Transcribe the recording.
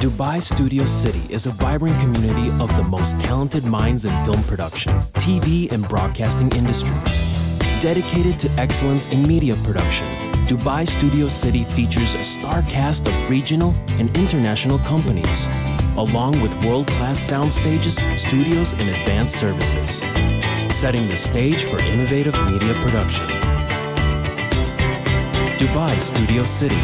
Dubai Studio City is a vibrant community of the most talented minds in film production, TV, and broadcasting industries. Dedicated to excellence in media production, Dubai Studio City features a star cast of regional and international companies, along with world-class sound stages, studios, and advanced services, setting the stage for innovative media production. Dubai Studio City,